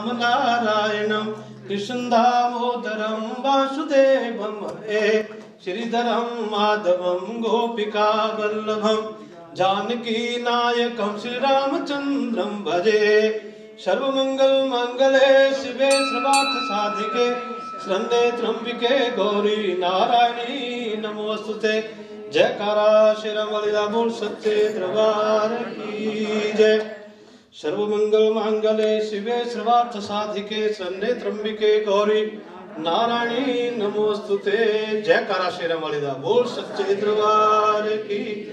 राम नारायणं, कृष्ण दामोदरं, वासुदेवं श्रीधरं, माधवं, गोपिका वल्लभं, जानकी नायकं, श्रीरामचन्द्रं भजे। सर्वमंगल मंगले, शिवे सर्वार्थ साधिके शरण्ये त्र्यंबिके, गौरी नारायणी नमोस्तुते जयकारा श्री रमलिला बोल सत्य दरबार की जय। सर्वमंगल मांगले शिवे सर्वार्थ साधिके शरण्ये त्र्यंबिके गौरी। नारायणी नमोस्तुते जयकारा श्री रमलिला बोल सच्चे दरबार की।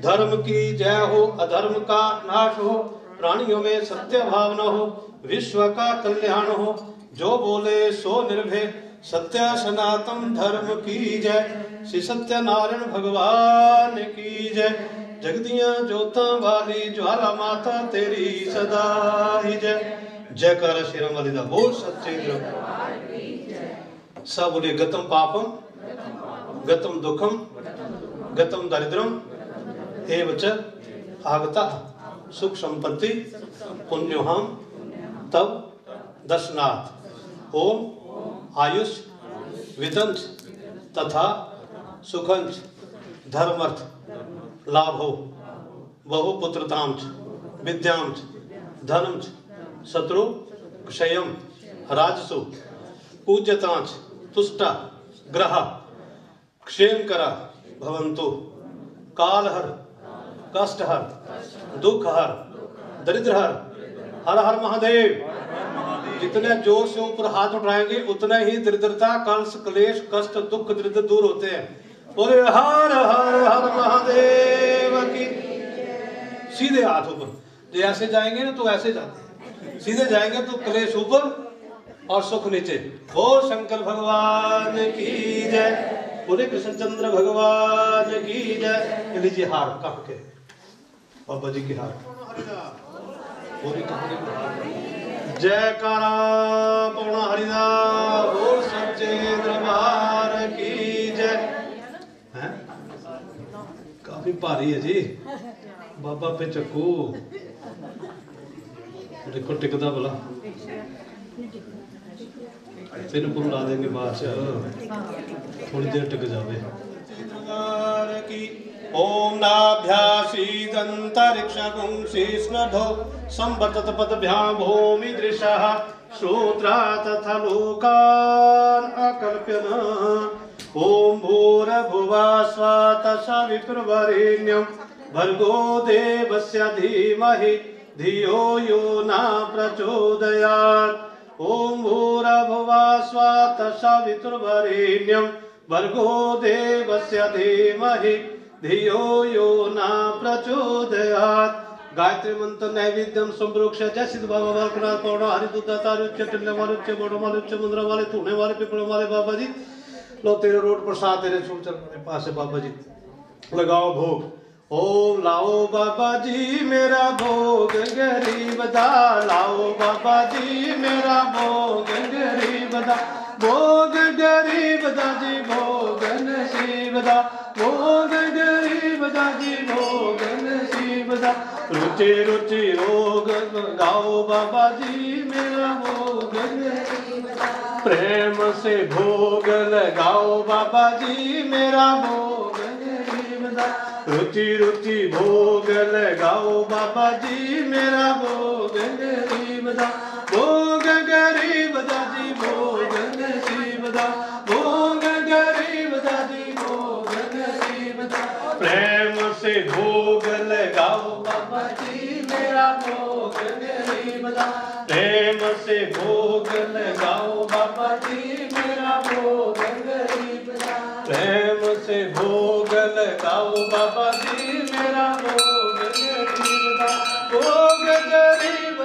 धर्म की जय हो, अधर्म का नाश हो, प्राणियों में सत्य भावना हो, विश्व का कल्याण हो। जो बोले, सो निर्भय। सत्य सनातन धर्म की जय। श्री सत्य नारायण भगवान की जय। जगदिया जोता वाली ज्वाला माता तेरी सदा ही जय। जय कर श्री वाली दा बोल सच्चे सब बोले, गतम पापम, गतम दुखम, गतम दरिद्रम। हे एवच आगता, सुख संपत्ति पुण्योहम तब दशनाथ ओम, आयुष विदंश तथा सुखंच धर्मर्थ। लाभो। बहुपुत्रतांच, विद्यांच, धनंच, शत्रु क्षयम राजसु, पूज्यतांच, तुष्टा, ग्रह क्षेम करा भवंतु कालहर, कष्टहर दुख हर दरिद्र हर हर महादेव। जितने ज़ोर से ऊपर हाथ उठाएँगे, उतने ही दरिद्रता, कलश, क्लेश, कष्ट, दुख, दरिद्र दूर होते हैं। बोले, हर हर हर महादेव की सीधे हाथ ऊपर। जो ऐसे जाएँगे ना तो ऐसे जाते हैं। सीधे जाएँगे तो क्लेश ऊपर और सुख नीचे। बोल शंकर भगवान की जय। बोले, कृष्णचंद्र भगवान की जय। लीजिए हार, कहाँ के? बाबा जी की हार। पूरी कहानी जयकारा पौना हरिदा हो सच्चे दरबार की जय हैं काफ़ी भारी है जी बाबा पे चक्कू देखो टिकदा भला तेन को ला देंगे बाद थोड़ी देर टिक जावे दरबार की ओम नाभ्यासीदन्तरिक्षपुंसीष्णधो संवर्तत पदभ्यां भूमि दृशः श्रोत्रा तथा लोकान् ॐ भूरभुवा स्वात सवितुर्वरेण्यं भर्गो देवस्य धीमहि धियो यो न प्रचोदयात्। ॐ भूरभुवा स्वात सवितुर्वरेण्यं भर्गो देवस्य धीमहि धियो यो न प्रचोदयात्। गायत्री मंत्र नैवेद्यम संप्रोक्ष। जय सिद्ध बाबा बालकनाथ पौड़ा हरि दुदाता रुच्च टिल्ले वाले उच्च बोड़ो वाले उच्च मुद्रा वाले धुने वाले पिपड़ों वाले बाबा जी लो तेरे रोड प्रसाद तेरे छूट चल मेरे पास है बाबा जी। लगाओ भोग। ओम लाओ बाबा जी, मेरा भोग गरीब दा। लाओ बाबा जी, मेरा भोग गरीब दा। भोग गरीब दा जी, भोग नसीब दा। भोग गरीब दा जी, भोग नसीब दा। रुचि रुचि, रोग गाओ बाबा जी, मेरा भोग दा। प्रेम से भोग लगाओ बाबा जी, मेरा भोग रुचि रुचि भोग लगाओ बाबा जी, मेरा भोग गरीब प्रेम से भोग लगाओ बाबा जी मेरा भोग गरीब प्रेम से भोग लगाओ बाबा जी मेरा भोग गरीब भोग गरीब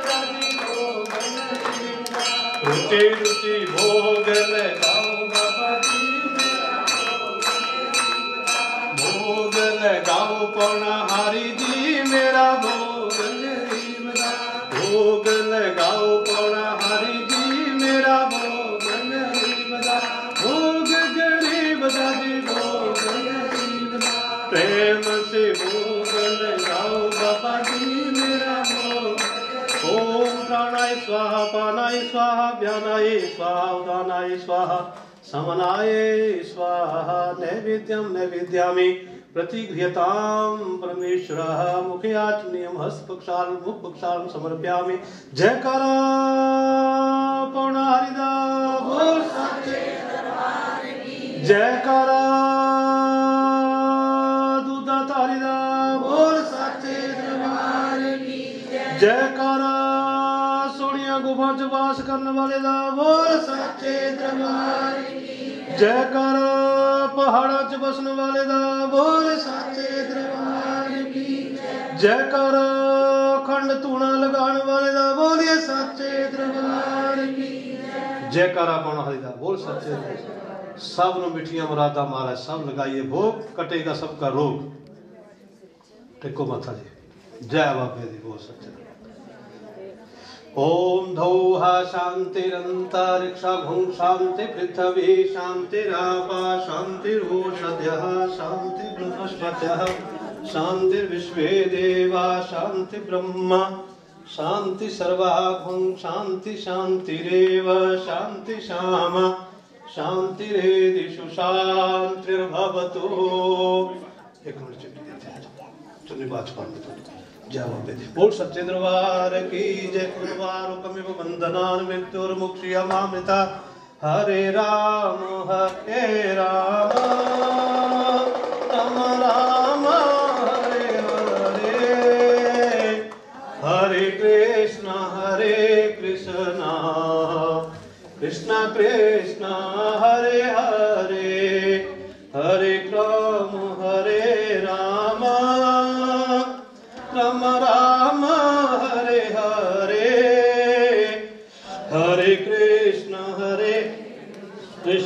रुचि रुचि भोग लगाओ बाबा जी मेरा भोग लगाओ पौना प्राणाय स्वाहा अपानाय स्वाहा व्यानाय स्वाहा, उदानाय स्वाहा, समनाय स्वाहा नैवेद्यम नैवेद्यामि। प्रतिगृहतां परमेश्वरः मुखे आचमनीयं हस्तपक्षाल, मुखपक्षाल समर्पयामि। जयकारा पौर्ण हरिदा बोल सच्चे जयकारा दूधा तारीदा बोल सच्चे दरबार की जयकारा। ਵਜ ਵਾਸ ਕਰਨ ਵਾਲੇ ਦਾ ਬੋਲ ਸੱਚੇ ਦਰਬਾਰ। ਜੈਕਾਰ ਪਹਾੜਾਂ 'ਚ ਵਸਣ ਵਾਲੇ ਦਾ ਬੋਲ ਸੱਚੇ ਦਰਬਾਰ। ਕੀ ਜੈਕਾਰ ਖੰਡ ਧੂਣਾ ਲਗਾਉਣ ਵਾਲੇ ਦਾ ਬੋਲਿਏ ਸੱਚੇ ਦਰਬਾਰ। ਕੀ ਜੈਕਾਰਾ ਪਾਉਣ ਵਾਲੇ ਦਾ ਬੋਲ ਸੱਚੇ ਸਭ ਨੂੰ ਮਿੱਠੀਆਂ ਮੁਰਾਦਾਂ ਮਹਾਰਾਜ ਸਭ ਲਗਾਈਏ ਭੋਗ ਕਟੇਗਾ ਸਭ ਦਾ ਰੋਗ। ਟੇਕੋ ਮਾਤਾ ਜੀ, ਜੈ ਬਾਬੇ ਦੀ ਬੋਲ ਸੱਚੇ ओम धौः शान्तिरन्तरिक्षा भुं शान्ति पृथ्वी शान्तिरापा, शान्तिरोषधयः शान्तिर्बृहस्पतयः शान्तिर्विश्वे देवा शान्ति ब्रह्म शान्ति सर्वा भुं शान्ति श्यामा शांतिरेदिषु शांतिर्भवतु एक मिनट चुन्नी बात बाबे बोल सच्चे की जय। कुरवार कमिव बंधनान मृत्युर्मुक्षियमामृता हरे राम हरे राम। राम राम, हरे हरे। हरे कृष्ण हरे कृष्ण। कृष्ण कृष्ण।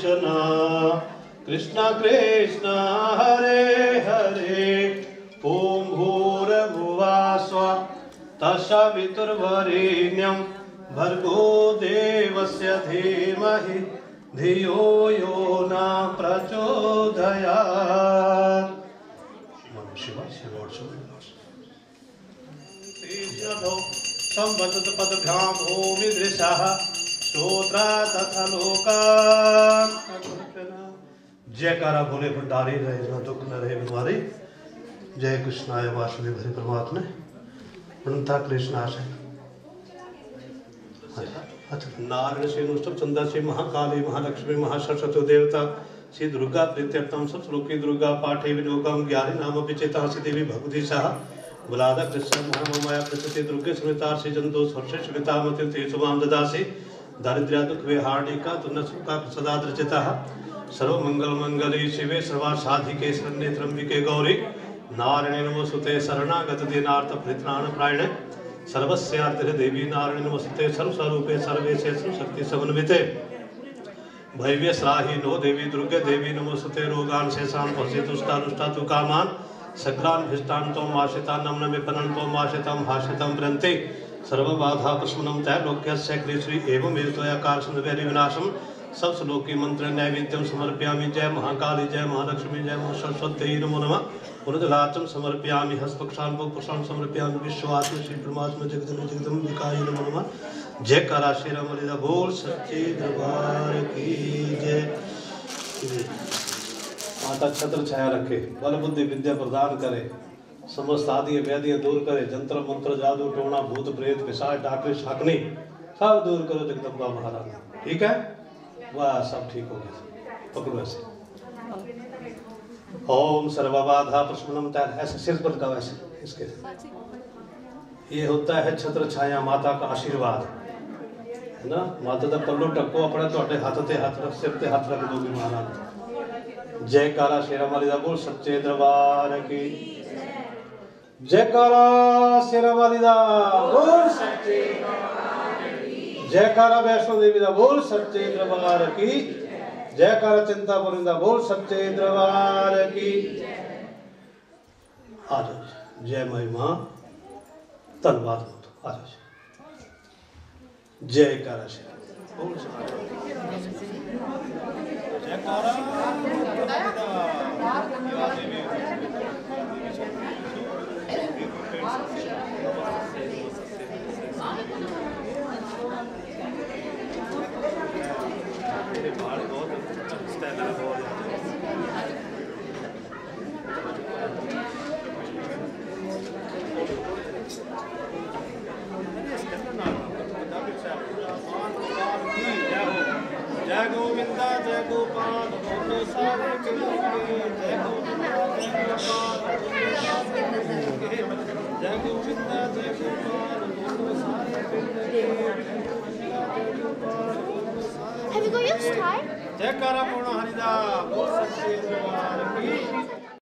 कृष्ण। कृष्ण कृष्ण, हरे हरे। ओम भूर्भुवा स्व तस्वितुर्वरेण्यम् भर्गो देवस्य धीमहि। धियो यो न प्रचोदयात्। शिवोड संवदत पदभ्यां भूमि दृशः श्रोत्रा तथा लोकान् जयकारा बोले भंडारी, रहे न दुख न रहे बीमारी। जय कृष्णाय वासुदेव हरि परमात्मा। अनंता कृष्णाशय नारायण से नुष्टम चंदा से महाकाली, महालक्ष्मी, महासरस्वती देवता। श्री दुर्गा प्रीत्यर्थम सब श्लोकी दुर्गा पाठे विलोकम ज्ञानी नाम विचेता से देवी भगवती सह। बुलादा कृष्ण महामाया प्रकृति दुर्गे स्मृता से जंतो सर्षे स्मृता मति तेजवाम ददासी। दारिद्र्य दुख विहारिका तुन्न सुखा सदा द्रचिता सर्व मंगल मंगले शिवे सर्वा साधिके शरण्ये त्र्यंबिके गौरी। नारायणे नमोस्तुते शरणागत दीनार्थ परित्राण प्रायणे सर्वस्यार्थिर देवी नारायण नमस्ते सर्वस्वरूपे सर्वेशे शक्ति समन्विते भैव्य सराही नो देवी दुर्गे देवी नमोस्तुते रोगान शेषान पश्य तुष्टा रुष्टा तु कामान। सग्रान भिष्टान तो माशिता नम नमे पनन तो माशितम भाषितम प्रंते सर्वबाधा प्रश्मनम त्रैलोक्यस्य एवं एतोयाकार सुंदरी विनाशम सब श्लोकी मंत्र नैवेद्यम समर्पयामि। जय महाकाली, जय महालक्ष्मी, जय महासरस्वती नमो नमः। पुनजलाचम समर्पयामि। हस्तपक्षान पुष्पान समर्पयामि। विश्वात्म श्री परमात्मा जगदम जगदम विकाय नमो नमः। जय करा श्री राम बोल सच्चे दरबार की जय। माता छत्र छाया रखे। बल बुद्धि विद्या प्रदान करे। समस्त आदि व्याधियाँ दूर करे जंत्र मंत्र जादू टोना भूत प्रेत पिशाच डाकरी शकनी सब दूर करो जगदम्बा महाराज। ठीक है? वह सब ठीक हो गया पकड़ो ऐसे। ओम सर्वबाधा प्रश्नम तैर ऐसे सिर पर लगाओ ऐसे इसके। ये होता है छत्र छाया माता का आशीर्वाद। है ना? माता का पल्लू टक्को अपने थोड़े हाथ ते हाथ रख सिर ते हाथ रख दो भी महाराज। जय कारा शेरा मालिदा बोल सच्चे दरबार की। जयकारा शेरावाली का बोल सच्चे। जयकारा वैष्णो देवी दा बोल सच्चे दरबार की। जयकारा चिंतापुरी का बोल सच्चे दरबार की। आ जय महिमा। धन्यवाद हो तो आ जयकारा शेरा जयकारा। Thank you. Have you got your star?